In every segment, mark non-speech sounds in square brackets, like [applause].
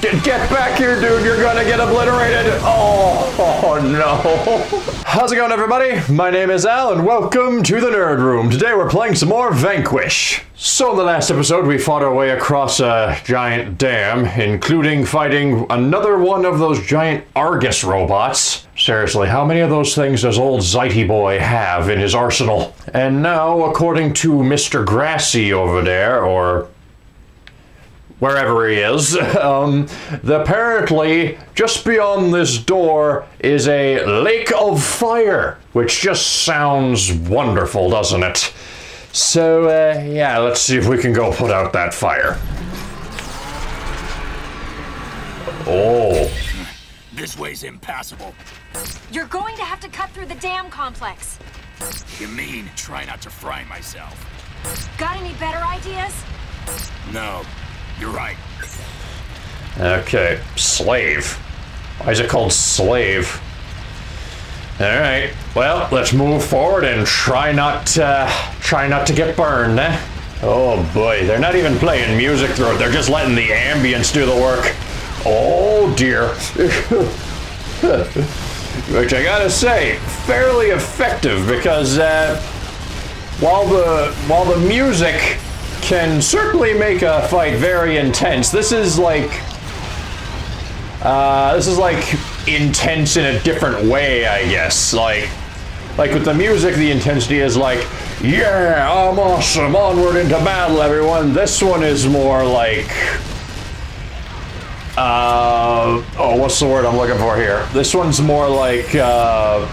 Get, get back here, dude. You're gonna get obliterated. Oh, oh, no. How's it going, everybody? My name is Al, and welcome to the Nerd Room. Today we're playing some more Vanquish. So in the last episode, we fought our way across a giant dam, including fighting another one of those giant Argus robots. Seriously, how many of those things does old Zighty Boy have in his arsenal? And now, according to Mr. Grassy over there, or wherever he is. [laughs] Um, the, apparently, just beyond this door is a lake of fire, which just sounds wonderful, doesn't it? So, uh, yeah, let's see if we can go put out that fire. Oh, This way's impassable. You're going to have to cut through the dam complex. You mean try not to fry myself? Got any better ideas? No, you're right. okay. Slave. Why is it called slave? Alright, well, let's move forward and try not, uh, try not to get burned, eh? Oh boy, they're not even playing music through it, they're just letting the ambience do the work. Oh dear. [laughs] Which I gotta say, fairly effective because, uh, while the, while the music can certainly make a fight very intense, this is like, uh, this is like intense in a different way, I guess. Like, like with the music, the intensity is like, yeah, I'm awesome, onward into battle, everyone. This one is more like, uh, oh, what's the word I'm looking for here? This one's more like, uh,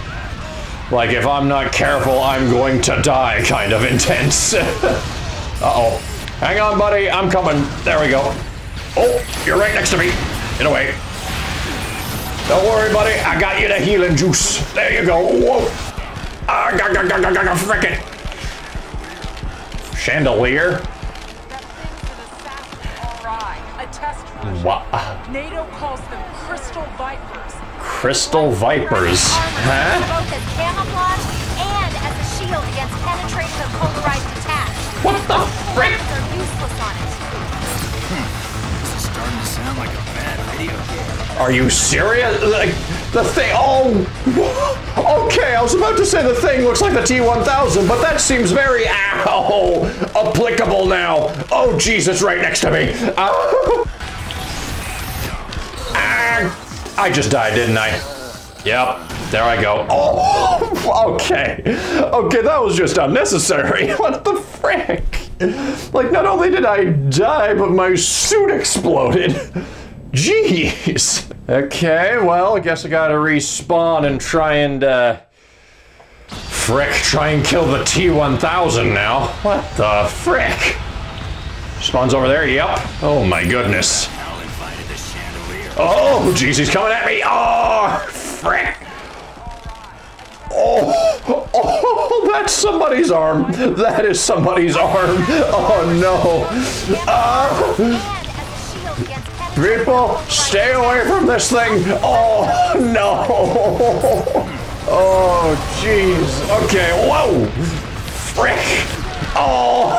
like if I'm not careful, I'm going to die, kind of intense. [laughs] Uh-oh. Hang on, buddy, I'm coming. There we go. Oh, you're right next to me. Get away. Don't worry, buddy. I got you the healing juice. There you go. Whoa. Ah, gah, gah, gah, gah, gah, frickin'. Chandelier? That thing for the Sassy RI, a test version. What? NATO calls them Crystal Vipers. Crystal Vipers. Huh? Both as camouflage and as a shield against penetration of polarized. What the frick? Bullets are you serious? Like, the thing. Oh! [laughs] Okay, I was about to say the thing looks like the T1000, but that seems very. Ow! Applicable now. Oh, Jesus, right next to me. [laughs] Ah, I just died, didn't I? Yep, there I go. Oh, [laughs] okay. Okay, that was just unnecessary. [laughs] What the frick? Like, not only did I die, but my suit exploded. [laughs] Jeez. Okay, well, I guess I gotta respawn and try and, uh. Frick, try and kill the T1000 now. What the frick? Spawns over there, yep. Oh my goodness. Oh, jeez, he's coming at me. Oh, frick. Oh, oh, that's somebody's arm. That is somebody's arm. Oh no. Penetration people, stay away from this thing. Oh no. Oh, jeez. Okay, whoa. Frick. Oh.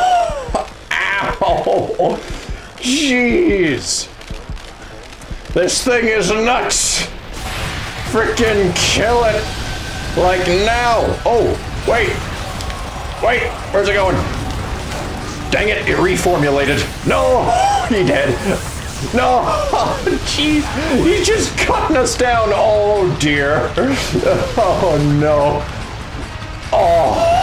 Ow. Jeez. This thing is nuts. Frickin' kill it. Like now. Oh, wait. Wait, where's it going? Dang it, it reformulated. No, [laughs] he did. No, [laughs] jeez, he's just cutting us down. Oh dear. [laughs] Oh no. Oh.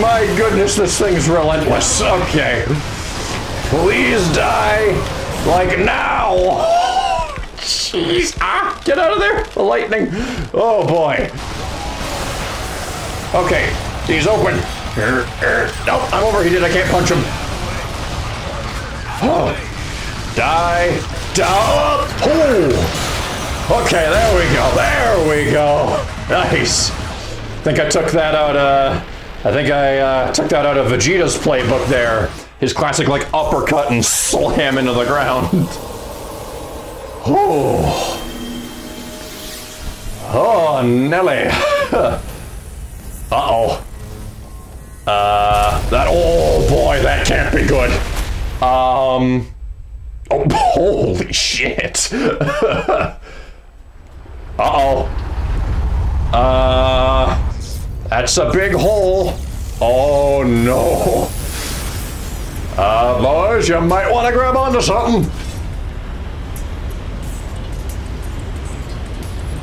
My goodness, this thing's relentless. Okay. Please die. Like now. Jeez. Ah, get out of there. The lightning. Oh boy. Okay, he's open. Nope, I'm overheated. I can't punch him. Oh. Die. Die. Oh. Okay, there we go. There we go. Nice. I think I took that out, uh, I think I uh, took that out of Vegeta's playbook there. His classic, like, uppercut and slam into the ground. [laughs] Oh. Oh, Nelly. [laughs] Uh-oh. Uh, that, oh boy, that can't be good. Um, Oh, [laughs] holy shit. [laughs] Uh-oh. Uh, that's a big hole. Oh, no. Uh, boys, you might want to grab onto something.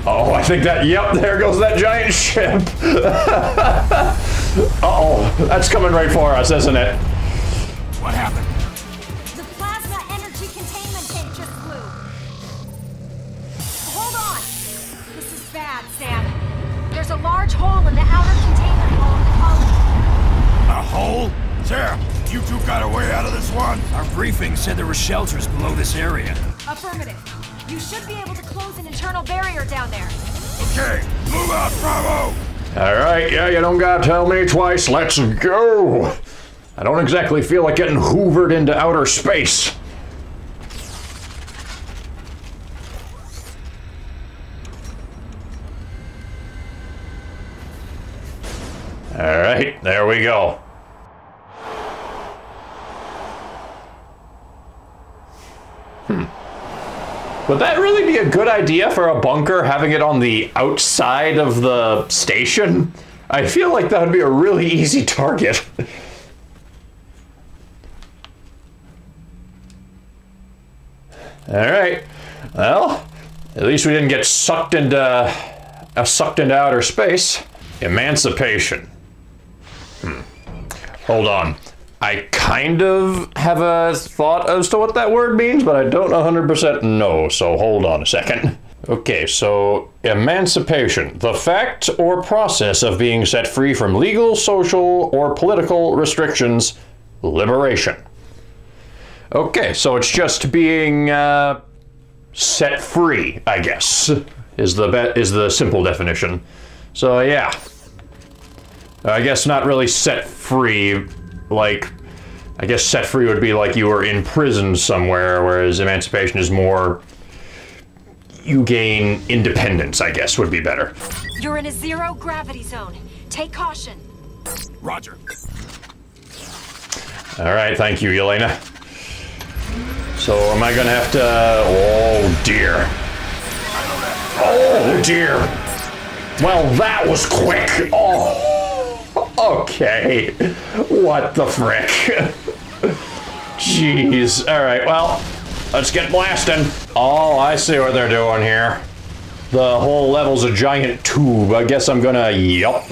Oh, I think that, yep, there goes that giant ship. [laughs] Uh-oh, that's coming right for us, isn't it? What happened? The plasma energy containment tank just flew. Hold on. This is bad, Sam. There's a large hole in the outer containment hull of the colony. A hole? Sarah, you two got a way out of this one? Our briefing said there were shelters below this area. Affirmative. You should be able to close an internal barrier down there. Okay, move out, Bravo! All right, yeah, you don't gotta tell me twice. Let's go. I don't exactly feel like getting hoovered into outer space. All right, there we go. Hmm. Would that really be a good idea for a bunker having it on the outside of the station? I feel like that would be a really easy target. All right. Well, at least we didn't get sucked into uh, sucked into outer space. Emancipation. Hmm. Hold on. I kind of have a thought as to what that word means, but I don't 100% know, so hold on a second. Okay, so emancipation, the fact or process of being set free from legal, social, or political restrictions, liberation. Okay, so it's just being uh, set free, I guess, is the be- is the simple definition. So yeah, I guess not really set free, like, I guess set free would be like you were in prison somewhere, whereas emancipation is more you gain independence, I guess would be better. You're in a zero gravity zone. Take caution. Roger. All right, thank you, Yelena. So am I gonna have to? Oh dear. Oh dear. Well, that was quick. Oh. Okay. What the frick? Jeez. All right. Well, let's get blasting. Oh, I see what they're doing here. The whole level's a giant tube. I guess I'm gonna. Yup.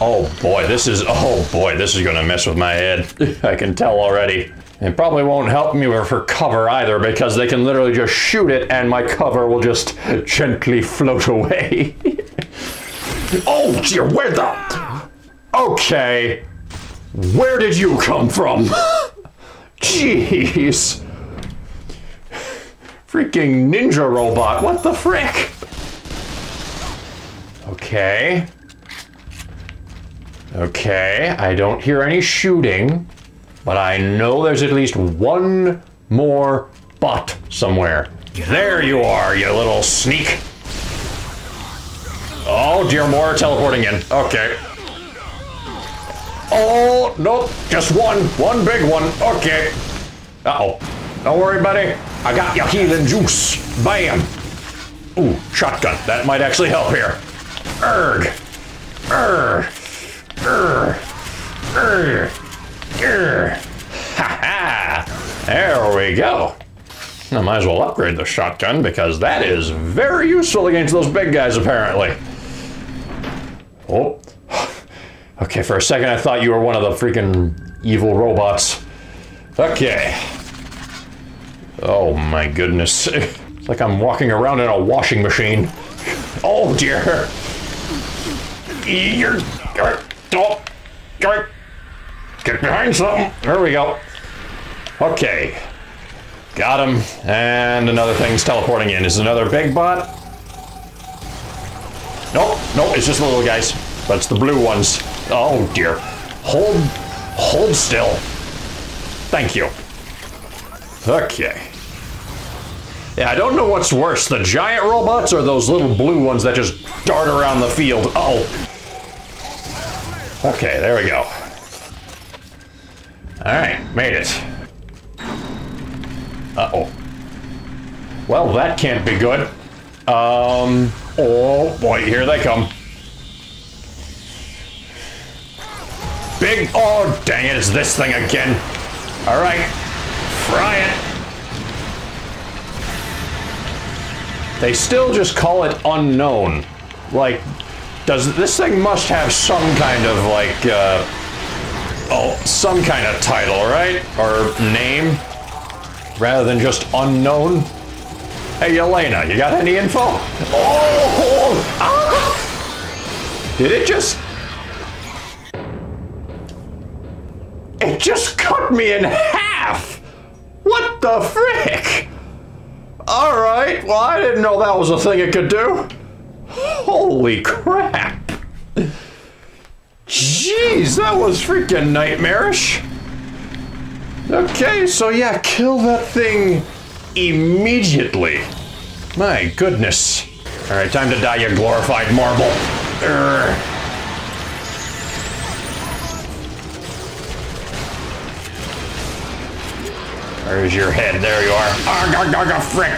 Oh boy, this is. Oh boy, this is gonna mess with my head. [laughs] I can tell already. It probably won't help me for cover either because they can literally just shoot it and my cover will just gently float away. [laughs] oh dear, where the. Okay. Where did you come from? [laughs] Jeez. Freaking ninja robot, what the frick? Okay. Okay, I don't hear any shooting, but I know there's at least one more bot somewhere. There you are, you little sneak. Oh dear, more teleporting in. Okay. Oh, nope, just one. One big one. Okay. Uh-oh. Don't worry, buddy. I got your healing juice. Bam. Ooh, shotgun. That might actually help here. Erg. Erg. Erg. Erg. Ha ha. There we go. I might as well upgrade the shotgun because that is very useful against those big guys, apparently. Oh. Okay, for a second I thought you were one of the freaking evil robots. Okay. Oh my goodness. [laughs] It's like I'm walking around in a washing machine. Oh dear. You're. Oh, get behind something. There we go. Okay. Got him. And another thing's teleporting in. Is another big bot? Nope, nope, it's just little guys. It's the blue ones. Oh dear. Hold, hold still. Thank you. Okay. Yeah, I don't know what's worse, the giant robots or those little blue ones that just dart around the field. Oh. Okay, there we go. All right, made it. Uh-oh. Well, that can't be good. Um, oh boy, here they come. Big, oh dang it, it's this thing again. All right, fry it. They still just call it unknown. Like, does this thing must have some kind of like, uh, oh, some kind of title, right? Or name, rather than just unknown. Hey, Elena, you got any info? Oh, ah! Did it just? It just cut me in half. What the frick? All right. Well, I didn't know that was a thing it could do. Holy crap. Jeez, that was freaking nightmarish. Okay, so yeah, kill that thing immediately. My goodness. All right, time to die, you glorified marble. Urgh. Where's your head? There you are. Arg, arg, arg, arg, frick.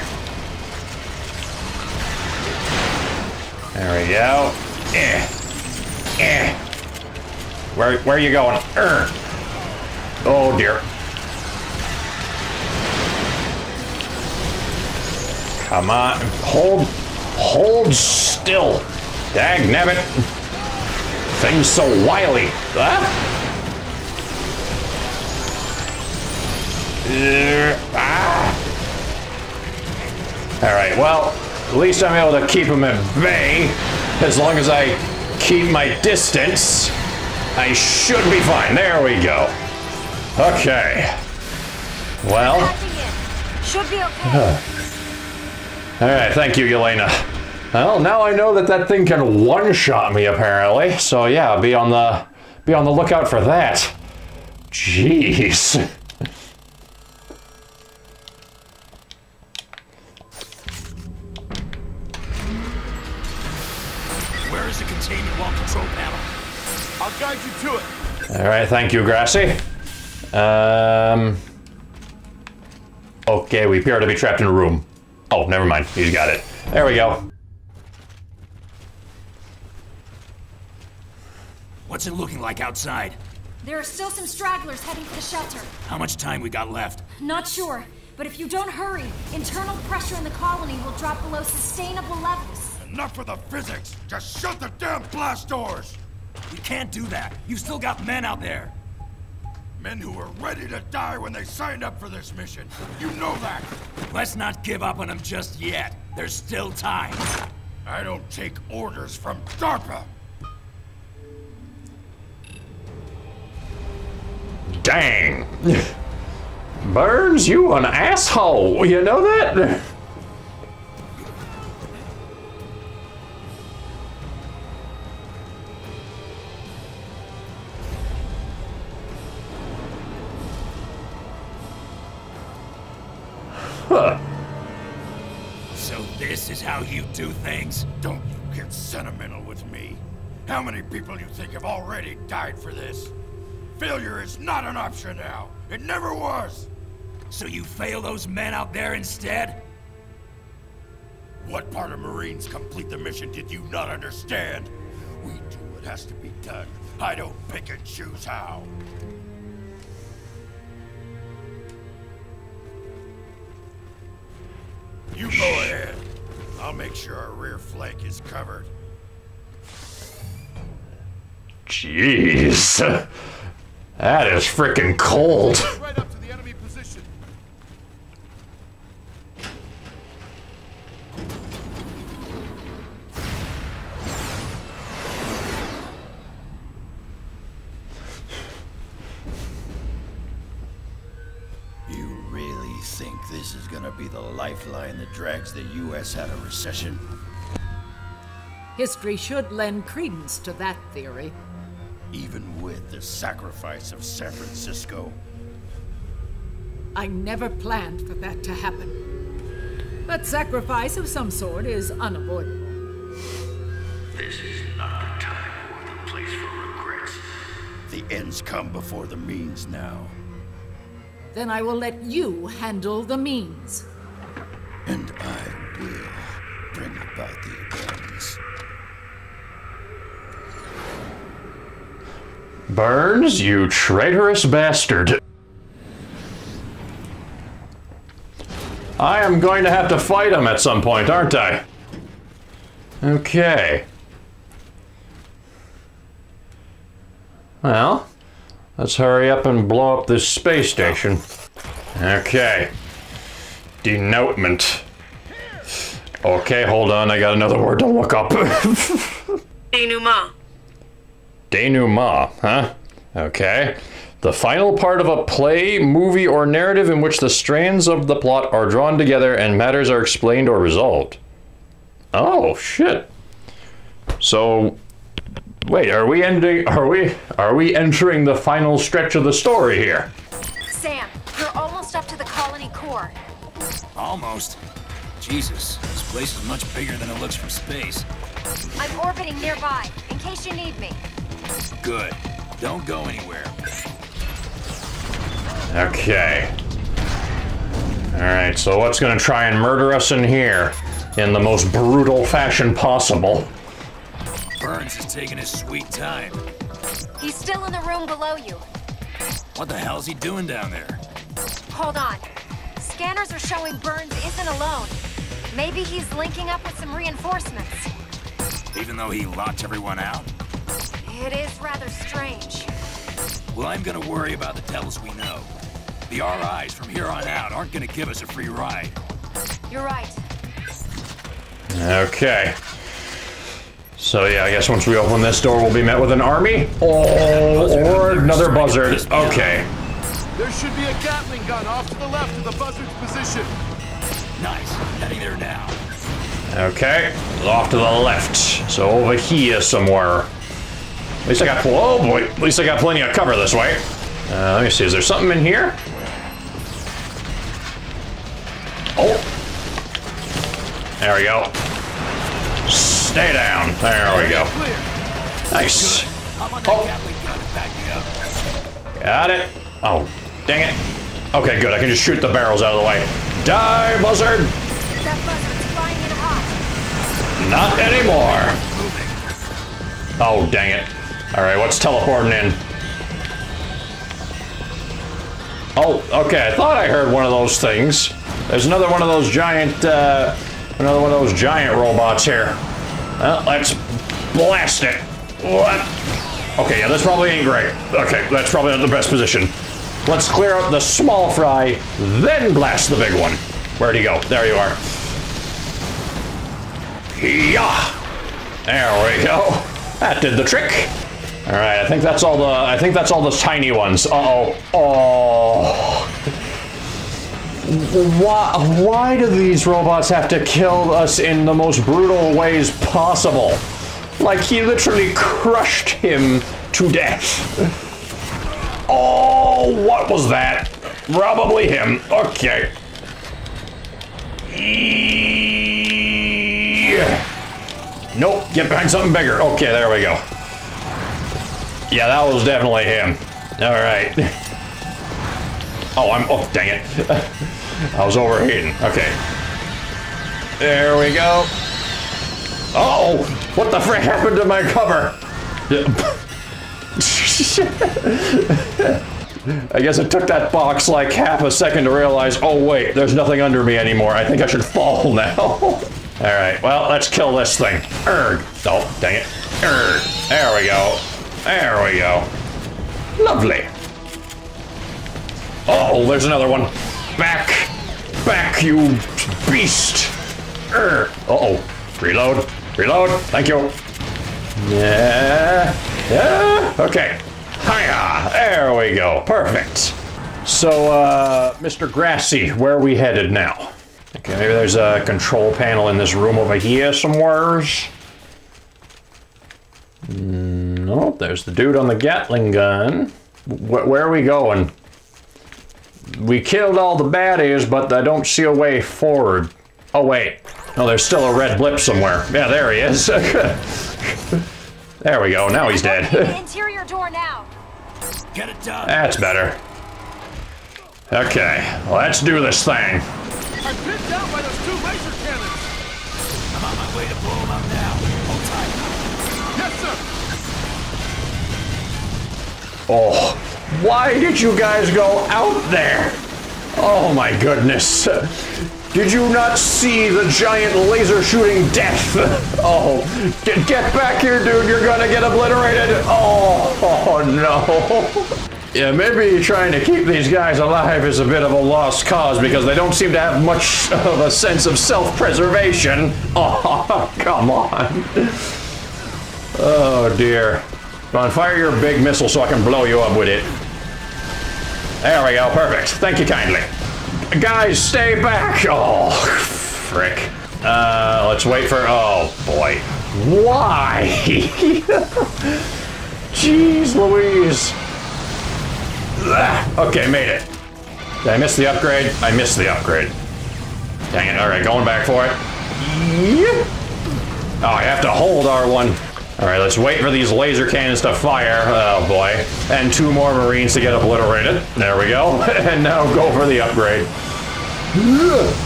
There we go. Eh. Eh. Where, where are you going? Urgh. Oh dear. Come on. Hold. Hold still. Dag nabbit. Thing's so wily. Ah? Ah. All right, well, at least I'm able to keep him at bay. As long as I keep my distance, I should be fine. There we go. Okay. Well, Should be okay. all right, thank you, Yelena. Well, now I know that that thing can one-shot me, apparently. So yeah, be on the be on the lookout for that. Jeez. The containment wall control panel? I'll guide you to it. All right, thank you, Grassy. Um. Okay, we appear to be trapped in a room. Oh, never mind. He's got it. There we go. What's it looking like outside? There are still some stragglers heading for the shelter. How much time we got left? Not sure, but if you don't hurry, internal pressure in the colony will drop below sustainable levels. Enough of the physics! Just shut the damn blast doors! We can't do that. You've still got men out there. Men who were ready to die when they signed up for this mission. You know that! Let's not give up on them just yet. There's still time. I don't take orders from DARPA! Dang. [laughs] Burns, you an asshole. You know that? [laughs] this is how you do things? Don't you get sentimental with me. How many people you think have already died for this? Failure is not an option now. It never was. So you fail those men out there instead? What part of Marines complete the mission did you not understand? We do what has to be done. I don't pick and choose how. You go ahead. I'll make sure our rear flank is covered. Jeez. That is freaking cold. [laughs] U.S. out of recession? History should lend credence to that theory. Even with the sacrifice of San Francisco? I never planned for that to happen. But sacrifice of some sort is unavoidable. This is not the time or the place for regrets. The ends come before the means now. then I will let you handle the means. Burns, you traitorous bastard. I am going to have to fight him at some point, aren't I? Okay. Well, let's hurry up and blow up this space station. Okay. Denotement. Okay, hold on, I got another word to look up. [laughs] Denouement. Denouement, huh? Okay. The final part of a play, movie, or narrative in which the strands of the plot are drawn together and matters are explained or resolved. Oh shit. So wait, are we ending are we are we entering the final stretch of the story here? Sam, you're almost up to the colony core. Almost. Jesus, this place is much bigger than it looks from space. I'm orbiting nearby, in case you need me. Good. Don't go anywhere. Okay. Alright, so what's gonna try and murder us in here? In the most brutal fashion possible. Burns is taking his sweet time. He's still in the room below you. What the hell's he doing down there? Hold on. Scanners are showing Burns isn't alone. Maybe he's linking up with some reinforcements. Even though he locked everyone out? It is rather strange. Well, I'm gonna worry about the devils we know. The RIs from here on out aren't gonna give us a free ride. You're right. Okay. So yeah, I guess once we open this door, we'll be met with an army. Oh, or another buzzard. Okay. There should be a Gatling gun off to the left of the buzzard's position. Nice. Heading there now. Okay. Off to the left. So over here somewhere. At least I got, oh boy, at least I got plenty of cover this way. Uh, let me see, is there something in here? Oh. There we go. Stay down. There we go. Nice. Oh. Got it. Oh, dang it. Okay, good. I can just shoot the barrels out of the way. Die, buzzard! Not anymore. Oh, dang it. All right, what's teleporting in? Oh, okay. I thought I heard one of those things. There's another one of those giant, uh, another one of those giant robots here. Well, let's blast it. What? Okay, yeah, this probably ain't great. Okay, that's probably not the best position. Let's clear up the small fry, then blast the big one. Where'd he go? There you are. Yeah. There we go. That did the trick. All right, I think that's all the. I think that's all the tiny ones. Uh oh. Oh. Why? Why do these robots have to kill us in the most brutal ways possible? Like he literally crushed him to death. Oh, what was that? Probably him. Okay. Nope, get behind something bigger. Okay, there we go. Yeah, that was definitely him. All right. [laughs] Oh, I'm. Oh, dang it. [laughs] I was overheating. Okay. There we go. Oh, what the frick happened to my cover? [laughs] I guess it took that box like half a second to realize, oh wait, there's nothing under me anymore. I think I should fall now. All right, well, let's kill this thing. Erg. Oh, dang it. Erg. There we go. There we go. Lovely. Oh, there's another one. Back. Back, you beast. Erg. Uh-oh. Reload. Reload. Thank you. Yeah. Yeah. Okay. Hiya. There we go. Perfect. So, uh, Mr. Grassy, where are we headed now? Okay, maybe there's a control panel in this room over here somewheres. No, there's the dude on the Gatling gun. Wh- where are we going? We killed all the baddies, but I don't see a way forward. Oh, wait. Oh, there's still a red blip somewhere. Yeah, there he is. [laughs] there we go. Now he's dead. [laughs] interior door now. Get it done. That's better. Okay, let's do this thing. I'm pinned down by those two laser cannons. I'm on my way to blow him up Oh, why did you guys go out there? Oh my goodness. Did you not see the giant laser shooting death? Oh, get, get back here, dude. You're gonna get obliterated. Oh, oh no. Yeah, maybe trying to keep these guys alive is a bit of a lost cause because they don't seem to have much of a sense of self-preservation. [laughs] Oh, come on. Oh dear. On, fire your big missile so I can blow you up with it. There we go, perfect. Thank you kindly. Guys, stay back! Oh, frick. Uh, let's wait for. Oh, boy. Why? [laughs] Jeez Louise. Ah, Okay, made it. Did I miss the upgrade? I missed the upgrade. Dang it. Alright, going back for it. Yep. Oh, I have to hold R1. Alright, let's wait for these laser cannons to fire. Oh boy. And two more Marines to get obliterated. There we go. [laughs] and now go for the upgrade.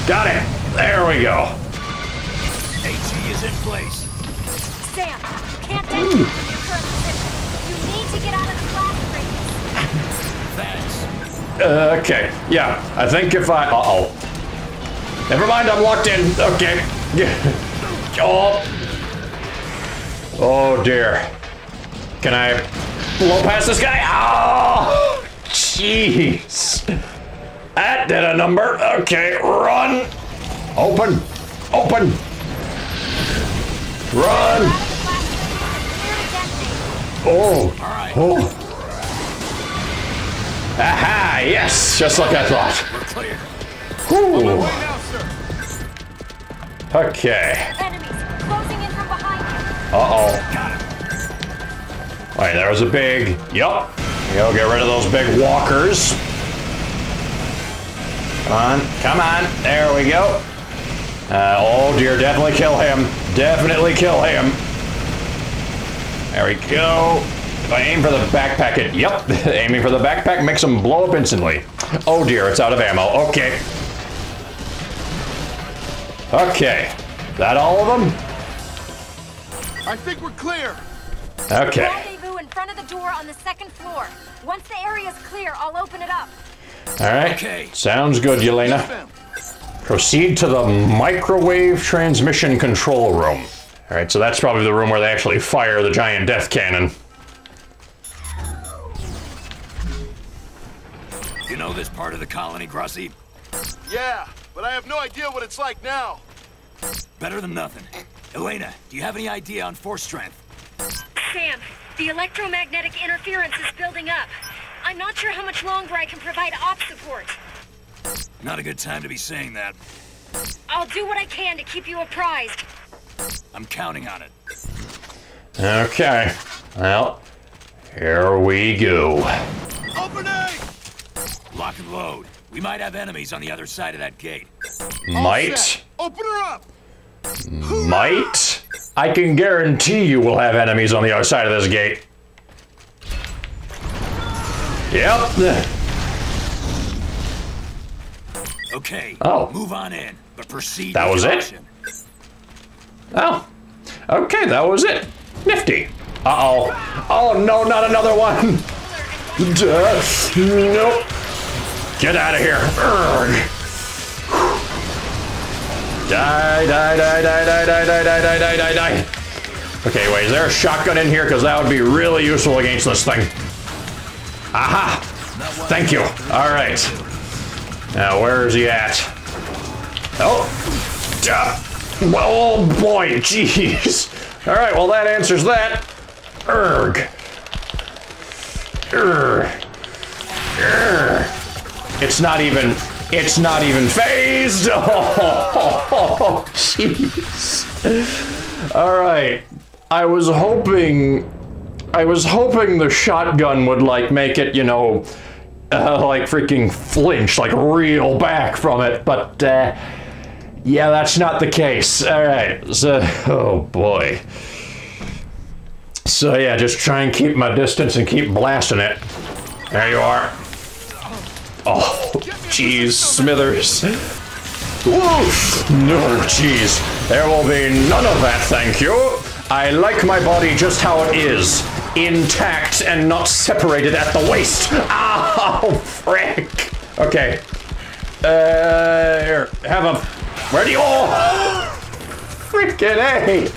Got it. There we go. HE is in place. Sam, you can't exit from your current. You need to get out of the blast radius. Thanks. Uh, okay. Yeah, I think if I. Uh oh. Never mind, I'm locked in. Okay. [laughs] oh. Oh dear. Can I blow past this guy? Oh! Jeez. That did a number. Okay, run. Open. Open. Run. Out of the blast radius and clear to detonate. Oh. Oh. Aha, yes, just like I thought. We're clear. Whew. Right now, sir. Okay. Uh-oh. Alright, there was a big. Yup. Go get rid of those big walkers. Come on, come on. There we go. Uh, oh dear, definitely kill him. Definitely kill him. There we go. If I aim for the backpack, it. Yep, [laughs] aiming for the backpack makes him blow up instantly. Oh dear, it's out of ammo. Okay. Okay. That all of them? I think we're clear. Okay. Rendezvous in front of the door on the second floor. Once the area's clear, I'll open it up. All right. Okay. Sounds good, Yelena. Proceed to the microwave transmission control room. All right, so that's probably the room where they actually fire the giant death cannon. You know this part of the colony, Grussi? Yeah, but I have no idea what it's like now. Better than nothing. Elena, do you have any idea on force strength? Sam, the electromagnetic interference is building up. I'm not sure how much longer I can provide op support. Not a good time to be saying that. I'll do what I can to keep you apprised. I'm counting on it. Okay. Well, here we go. Opening! Lock and load. We might have enemies on the other side of that gate. All Might. set. Open her up. Might. I can guarantee you we'll have enemies on the other side of this gate. Yep. Okay. Oh. Move on in, but proceed. That was it? Oh. Okay, that was it. Nifty. Uh-oh. Oh, no, not another one. Duh. [laughs] Nope. Get out of here. Urgh. Die, die, die, die, die, die, die, die, die, die, die. Okay, wait, is there a shotgun in here? Because that would be really useful against this thing. Aha! Thank you. All right. Now, where is he at? Oh. Duh. Oh, boy, jeez. All right, well, that answers that. Erg. Erg. Erg. It's not even, it's not even phased. [laughs] Oh, jeez. All right. I was hoping, I was hoping the shotgun would like make it, you know, uh, like freaking flinch, like reel back from it, but uh, yeah, that's not the case. All right. So, oh boy. So yeah, just try and keep my distance and keep blasting it. There you are. Oh, Jeez, Smithers. No, jeez. There will be none of that, thank you. I like my body just how it is. Intact and not separated at the waist. [laughs] Ow, frick. Okay. Uh, here, have [gasps] a... Ready? Oh! Freaking A!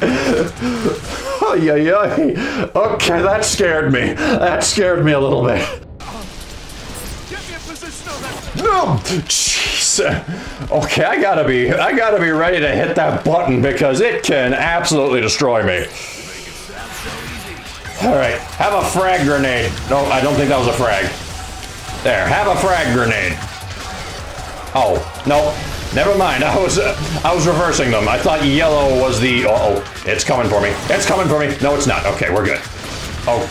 Oh, yeah, yeah. Okay, that scared me. That scared me a little bit. No! Jeez. Okay, I gotta be, I gotta be ready to hit that button because it can absolutely destroy me. All right, have a frag grenade. No, I don't think that was a frag. There, have a frag grenade. Oh, no, never mind. [laughs] I was, uh, I was reversing them. I thought yellow was the. Uh oh, it's coming for me. It's coming for me. No, it's not. Okay, we're good. Oh,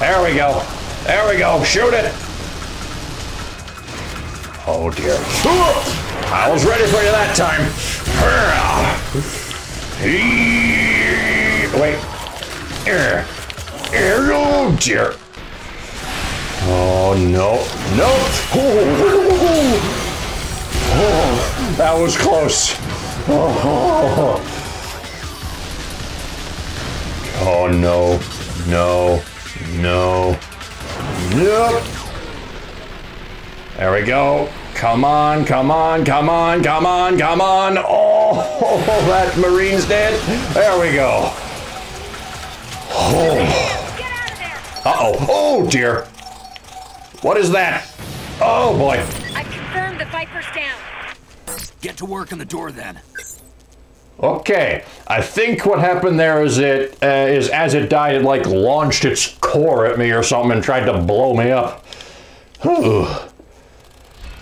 there we go. There we go. Shoot it. Oh dear. I was ready for you that time. Wait. Oh dear. Oh no. No. Oh, that was close. Oh, oh no. No. No. Nope. There we go. Come on, come on, come on, come on, come on. Oh, [laughs] that Marine's dead. There we go. Oh. Get out of there! Uh-oh. Oh, dear. What is that? Oh, boy. I confirmed the Viper's down. Get to work on the door then. Okay. I think what happened there is it uh, is as it died, it like launched its core at me or something and tried to blow me up. Whew.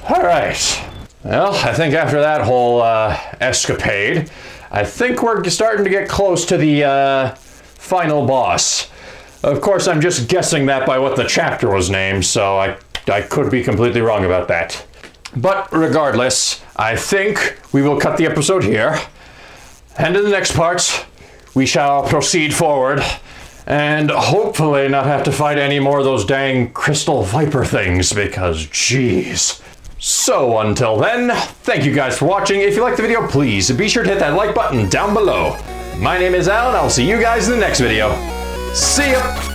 All right. Well, I think after that whole uh, escapade, I think we're starting to get close to the uh, final boss. Of course, I'm just guessing that by what the chapter was named, so I, I could be completely wrong about that. But regardless, I think we will cut the episode here. And in the next part, we shall proceed forward and hopefully not have to fight any more of those dang crystal viper things because, jeez. So until then, thank you guys for watching. If you liked the video, please be sure to hit that like button down below. My name is Alan. I'll see you guys in the next video. See ya!